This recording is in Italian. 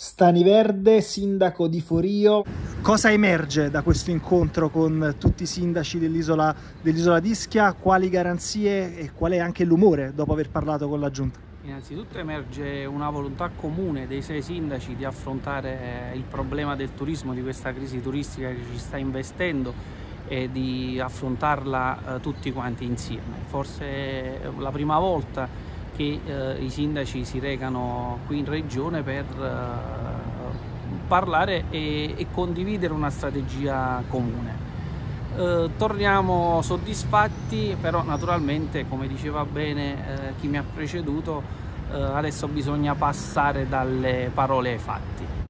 Stani Verde, sindaco di Forio. Cosa emerge da questo incontro con tutti i sindaci dell'isola, dell'isola d'Ischia? Quali garanzie e qual è anche l'umore dopo aver parlato con la Giunta? Innanzitutto emerge una volontà comune dei sei sindaci di affrontare il problema del turismo, di questa crisi turistica che ci sta investendo e di affrontarla eh, tutti quanti insieme. Forse è la prima volta che eh, i sindaci si recano qui in regione per eh, parlare e, e, condividere una strategia comune. Eh, torniamo soddisfatti, però naturalmente, come diceva bene eh, chi mi ha preceduto, adesso bisogna passare dalle parole ai fatti.